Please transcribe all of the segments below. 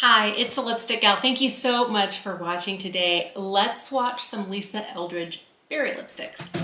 Hi, it's the Lipstick Gal. Thank you so much for watching today. Let's swatch some Lisa Eldridge Berry lipsticks.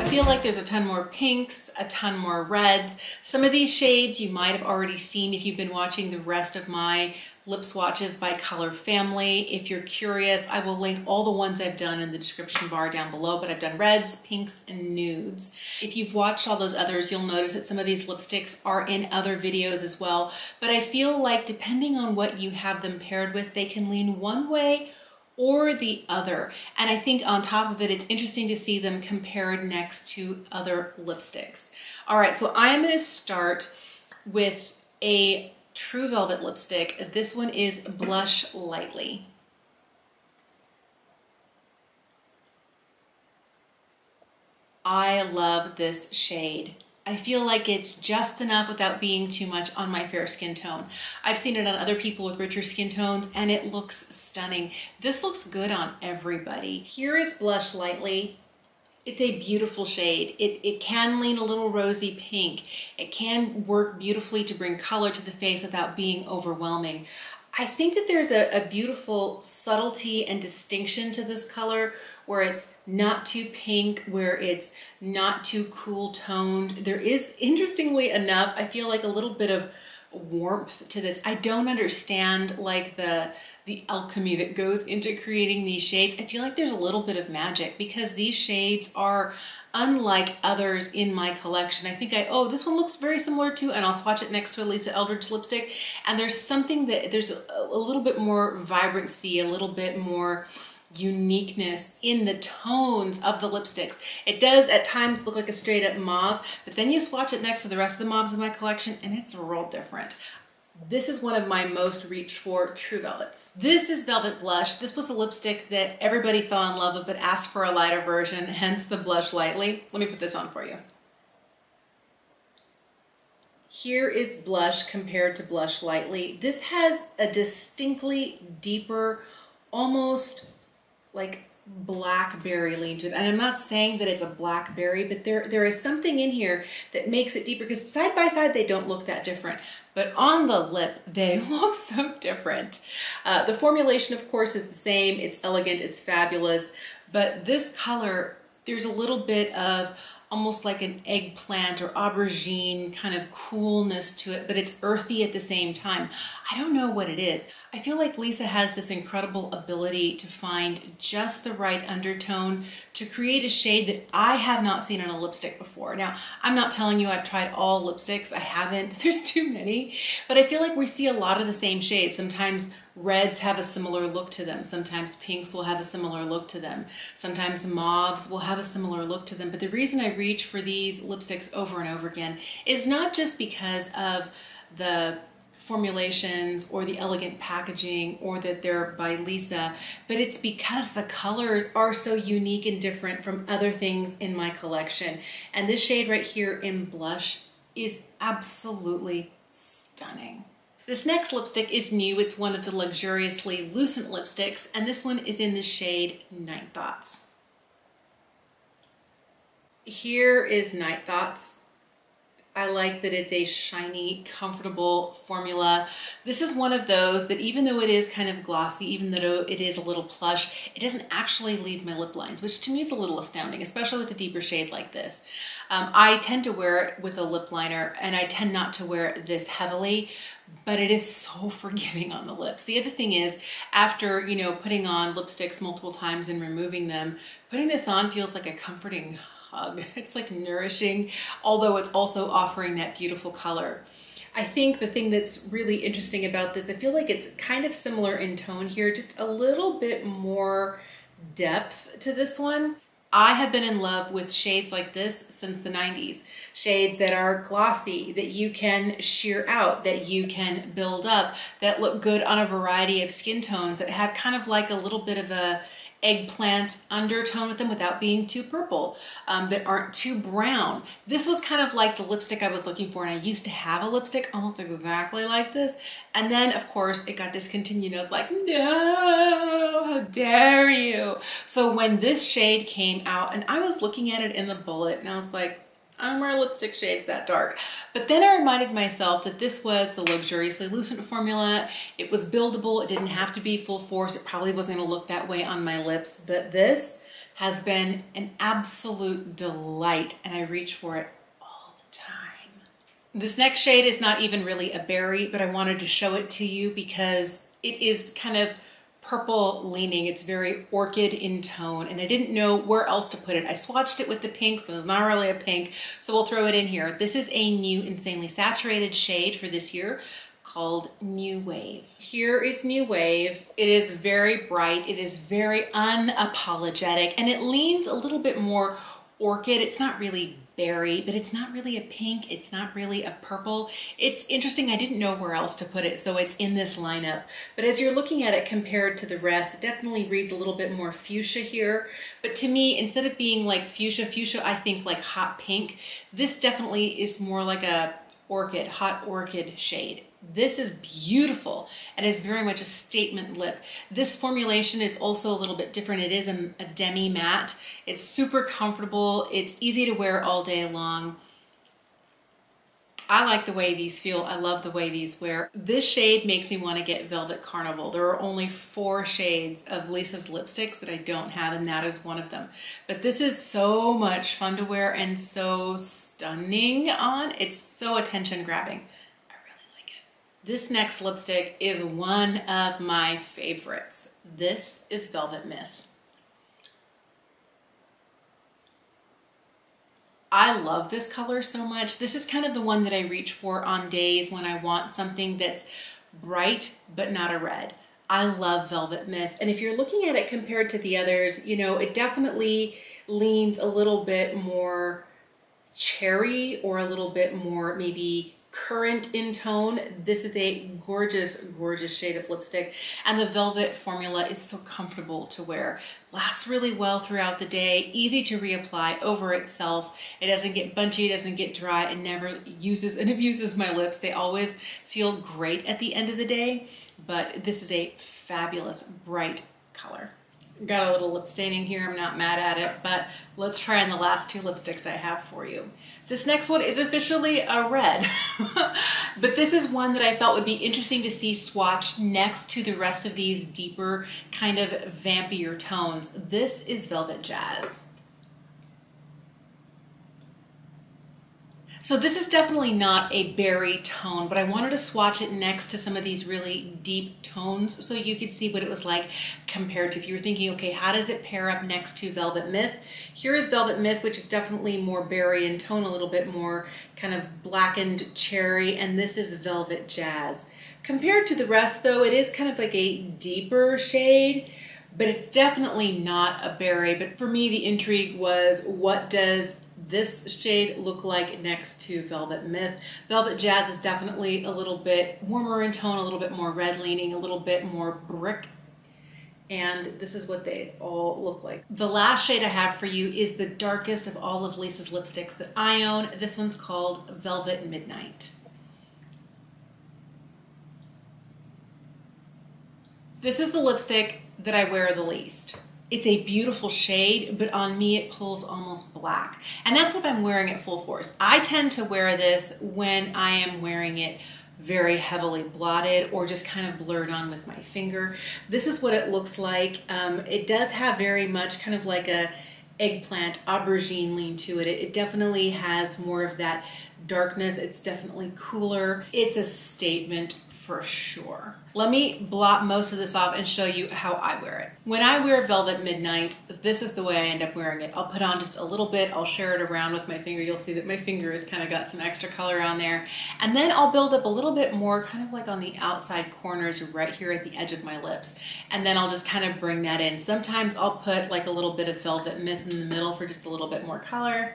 I feel like there's a ton more pinks, a ton more reds. Some of these shades you might have already seen if you've been watching the rest of my lip swatches by color family. If you're curious, I will link all the ones I've done in the description bar down below, but I've done reds, pinks, and nudes. If you've watched all those others, you'll notice that some of these lipsticks are in other videos as well. But I feel like depending on what you have them paired with, they can lean one way or the other. And I think on top of it, it's interesting to see them compared next to other lipsticks. All right, so I am gonna start with a True Velvet lipstick. This one is Blush Lightly. I love this shade. I feel like it's just enough without being too much on my fair skin tone. I've seen it on other people with richer skin tones and it looks stunning. This looks good on everybody. Here is Blush Lightly. It's a beautiful shade. It, it can lean a little rosy pink. It can work beautifully to bring color to the face without being overwhelming. I think that there's a, a beautiful subtlety and distinction to this color where it's not too pink, where it's not too cool toned. There is, interestingly enough, I feel like a little bit of warmth to this. I don't understand like the the alchemy that goes into creating these shades. I feel like there's a little bit of magic because these shades are unlike others in my collection. I think I, oh, this one looks very similar to, and I'll swatch it next to a Lisa Eldridge lipstick. And there's something that, there's a, a little bit more vibrancy, a little bit more uniqueness in the tones of the lipsticks. It does at times look like a straight up mauve, but then you swatch it next to the rest of the mauves in my collection and it's real different. This is one of my most reached for True Velvets. This is Velvet Blush. This was a lipstick that everybody fell in love with but asked for a lighter version, hence the Blush Lightly. Let me put this on for you. Here is Blush compared to Blush Lightly. This has a distinctly deeper, almost like blackberry lean to it. And I'm not saying that it's a blackberry, but there, there is something in here that makes it deeper because side by side, they don't look that different. But on the lip, they look so different. Uh, the formulation, of course, is the same. It's elegant, it's fabulous. But this color, there's a little bit of almost like an eggplant or aubergine kind of coolness to it, but it's earthy at the same time. I don't know what it is. I feel like Lisa has this incredible ability to find just the right undertone to create a shade that I have not seen on a lipstick before. Now, I'm not telling you I've tried all lipsticks. I haven't. There's too many. But I feel like we see a lot of the same shades. Sometimes reds have a similar look to them. Sometimes pinks will have a similar look to them. Sometimes mauves will have a similar look to them. But the reason I reach for these lipsticks over and over again is not just because of the formulations or the elegant packaging or that they're by Lisa, but it's because the colors are so unique and different from other things in my collection. And this shade right here in blush is absolutely stunning. This next lipstick is new. It's one of the luxuriously lucent lipsticks, and this one is in the shade Night Thoughts. Here is Night Thoughts. I like that it's a shiny, comfortable formula. This is one of those that even though it is kind of glossy, even though it is a little plush, it doesn't actually leave my lip lines, which to me is a little astounding, especially with a deeper shade like this. Um, I tend to wear it with a lip liner and I tend not to wear it this heavily, but it is so forgiving on the lips. The other thing is after, you know, putting on lipsticks multiple times and removing them, putting this on feels like a comforting hug. It's like nourishing, although it's also offering that beautiful color. I think the thing that's really interesting about this, I feel like it's kind of similar in tone here, just a little bit more depth to this one. I have been in love with shades like this since the 90s. Shades that are glossy, that you can sheer out, that you can build up, that look good on a variety of skin tones, that have kind of like a little bit of a eggplant undertone with them without being too purple, um, that aren't too brown. This was kind of like the lipstick I was looking for and I used to have a lipstick almost exactly like this. And then of course it got discontinued. I was like, no, how dare you? So when this shade came out and I was looking at it in the bullet and I was like, I don't wear lipstick shades that dark. But then I reminded myself that this was the Luxuriously Lucent formula. It was buildable. It didn't have to be full force. It probably wasn't going to look that way on my lips. But this has been an absolute delight and I reach for it all the time. This next shade is not even really a berry, but I wanted to show it to you because it is kind of purple leaning. It's very orchid in tone and I didn't know where else to put it. I swatched it with the pinks, but it's not really a pink, so we'll throw it in here. This is a new Insanely Saturated shade for this year called New Wave. Here is New Wave. It is very bright. It is very unapologetic and it leans a little bit more orchid. It's not really berry, but it's not really a pink. It's not really a purple. It's interesting. I didn't know where else to put it, so it's in this lineup. But as you're looking at it compared to the rest, it definitely reads a little bit more fuchsia here. But to me, instead of being like fuchsia, fuchsia, I think like hot pink. This definitely is more like a orchid, hot orchid shade. This is beautiful and is very much a statement lip. This formulation is also a little bit different. It is a, a demi matte. It's super comfortable. It's easy to wear all day long. I like the way these feel. I love the way these wear. This shade makes me want to get Velvet Carnival. There are only four shades of Lisa's lipsticks that I don't have, and that is one of them. But this is so much fun to wear and so stunning on. It's so attention grabbing. This next lipstick is one of my favorites. This is Velvet Myth. I love this color so much. This is kind of the one that I reach for on days when I want something that's bright but not a red. I love Velvet Myth. And if you're looking at it compared to the others, you know, it definitely leans a little bit more cherry or a little bit more maybe currant in tone. This is a gorgeous, gorgeous shade of lipstick. And the Velvet formula is so comfortable to wear. Lasts really well throughout the day, easy to reapply over itself. It doesn't get bunchy, it doesn't get dry, it never uses and abuses my lips. They always feel great at the end of the day, but this is a fabulous, bright color. Got a little lip staining here, I'm not mad at it, but let's try on the last two lipsticks I have for you. This next one is officially a red, but this is one that I felt would be interesting to see swatched next to the rest of these deeper kind of vampier tones. This is Velvet Jazz. So this is definitely not a berry tone, but I wanted to swatch it next to some of these really deep tones so you could see what it was like compared to if you were thinking, okay, how does it pair up next to Velvet Myth? Here is Velvet Myth, which is definitely more berry in tone, a little bit more kind of blackened cherry, and this is Velvet Jazz. Compared to the rest though, it is kind of like a deeper shade, but it's definitely not a berry. But for me, the intrigue was what does this shade look like next to Velvet Myth. Velvet Jazz is definitely a little bit warmer in tone, a little bit more red leaning, a little bit more brick and this is what they all look like. The last shade I have for you is the darkest of all of Lisa's lipsticks that I own. This one's called Velvet Midnight. This is the lipstick that I wear the least. It's a beautiful shade, but on me it pulls almost black. And that's if I'm wearing it full force. I tend to wear this when I am wearing it very heavily blotted or just kind of blurred on with my finger. This is what it looks like. Um, it does have very much kind of like a eggplant aubergine lean to it. it. It definitely has more of that darkness. It's definitely cooler. It's a statement for sure. Let me blot most of this off and show you how I wear it. When I wear Velvet Midnight, this is the way I end up wearing it. I'll put on just a little bit, I'll share it around with my finger. You'll see that my finger has kind of got some extra color on there. And then I'll build up a little bit more kind of like on the outside corners right here at the edge of my lips. And then I'll just kind of bring that in. Sometimes I'll put like a little bit of Velvet Myth in the middle for just a little bit more color.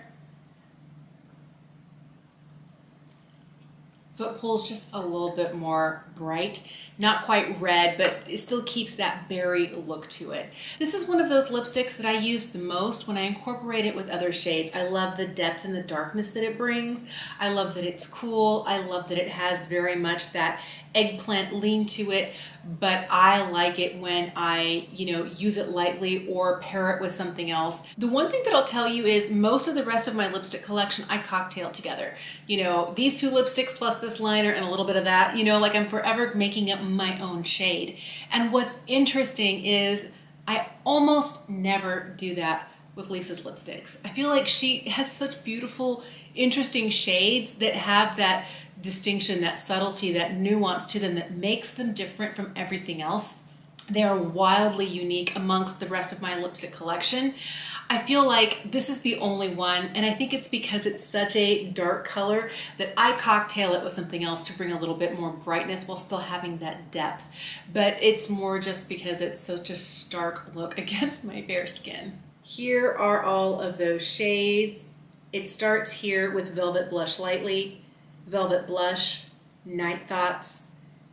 So it pulls just a little bit more bright. not quite red, but it still keeps that berry look to it. This is one of those lipsticks that I use the most when I incorporate it with other shades. I love the depth and the darkness that it brings. I love that it's cool. I love that it has very much that eggplant lean to it, but I like it when I, you know, use it lightly or pair it with something else. The one thing that I'll tell you is most of the rest of my lipstick collection I cocktail together. You know, these two lipsticks plus this liner and a little bit of that, you know, like I'm forever making up my own shade. And what's interesting is I almost never do that with Lisa's lipsticks. I feel like she has such beautiful, interesting shades that have that distinction, that subtlety, that nuance to them that makes them different from everything else. They are wildly unique amongst the rest of my lipstick collection. I feel like this is the only one, and I think it's because it's such a dark color that I cocktail it with something else to bring a little bit more brightness while still having that depth. But it's more just because it's such a stark look against my fair skin. Here are all of those shades. It starts here with Velvet Blush Lightly, Velvet Blush, Night Thoughts,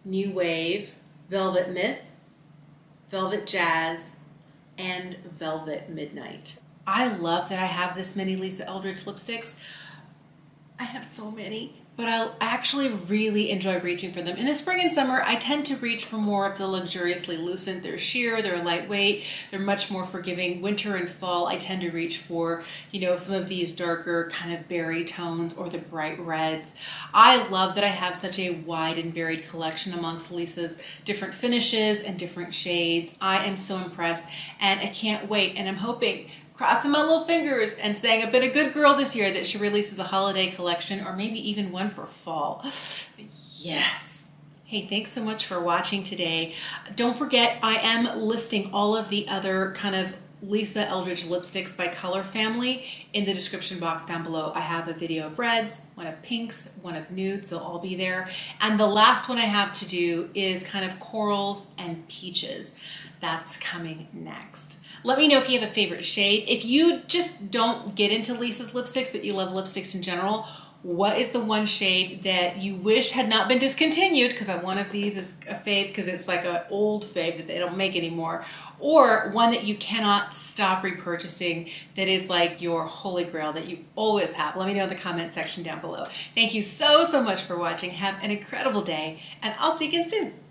New Wave, Velvet Myth, Velvet Jazz, and Velvet Midnight. I love that I have this many Lisa Eldridge lipsticks. I have so many but I actually really enjoy reaching for them. In the spring and summer, I tend to reach for more of the luxuriously lucent. They're sheer, they're lightweight, they're much more forgiving. Winter and fall, I tend to reach for, you know, some of these darker kind of berry tones or the bright reds. I love that I have such a wide and varied collection amongst Lisa's different finishes and different shades. I am so impressed and I can't wait and I'm hoping crossing my little fingers and saying I've been a good girl this year that she releases a holiday collection or maybe even one for fall. yes. Hey, thanks so much for watching today. Don't forget, I am listing all of the other kind of Lisa Eldridge lipsticks by color family in the description box down below. I have a video of reds, one of pinks, one of nudes, they'll all be there. And the last one I have to do is kind of corals and peaches. That's coming next. Let me know if you have a favorite shade. If you just don't get into Lisa's lipsticks, but you love lipsticks in general, what is the one shade that you wish had not been discontinued? Because one of these is a fave because it's like an old fave that they don't make anymore. Or one that you cannot stop repurchasing that is like your holy grail that you always have. Let me know in the comment section down below. Thank you so so much for watching. Have an incredible day and i'll see you again soon